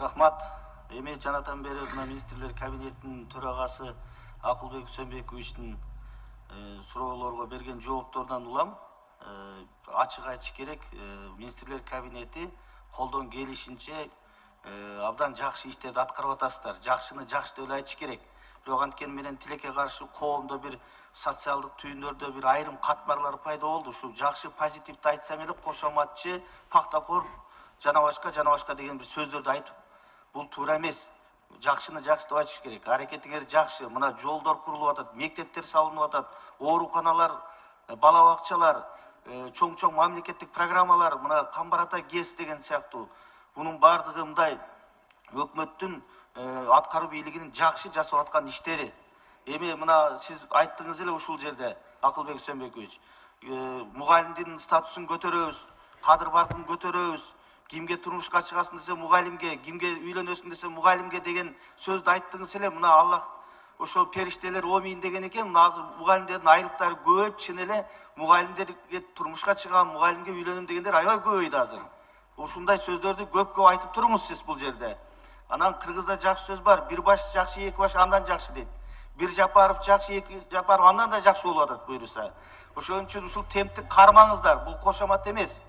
рахмат. Эми жанатан бери мына министрлер кабинетинин төрагасы акылбек үсөнбековичтин э, суроолорго берген жоопторунан улам э, ачык айтыш керек э, министрлер кабинети колдон келишинче абдан жакшы иштерди аткарып атасыздар. Жакшыны жакшы деп эле айтыш керек. Бирок анткени менен тилекке каршы коомдо бир социалдык түйүндөрдө бир айрым катмарлар пайда болду. Ушул жакшы позитивди айтсаң эле кошоматчы пактакор жана башка жана башка деген бир сөздөрдү айтып бул туура эмес жакшыны жакшы деп айтыш керек. Аракетиңер жакшы мына жолдор курулуп атат мектептер салынып атат ооруканалар бала бакчалар чоң чоң мамлекеттик программалар мына камбар ата гэс деген сыяктуу бунун баардыгы мындай. Өкмөттүн аткаруу бийлигинин жакшы жасап аткан иштери эми мына сиз айттыңыз эле ушул жерде акылбек үсөнбекович мугалимдин статусун көтөрөбүз кадыр баркын көтөрөбүз кимге турмушка чыгасың десе мугалимге кимге үйлөнөсүң десе мугалимге деген сөздү айттыңыз эле мына аллах ошол периштелер омин деген экен мына азыр мугалимдердин айлыктары көбөйүп чын эле мугалимдерге турмушка чыгам мугалимге үйлөнөм дегендер аябай көбөйдү азыр. Ушундай сөздөрдү көп көп айтып туруңуз сиз бул жерде. Анан кыргызда жакшы сөз бар бир баш жакшы эки баш андан жакшы дейт. Бир жапаров жакшы эки жапаров андан да жакшы болуп атат буюрса ошон үчүн ушул темпти кармаңыздар бул кошомат эмес.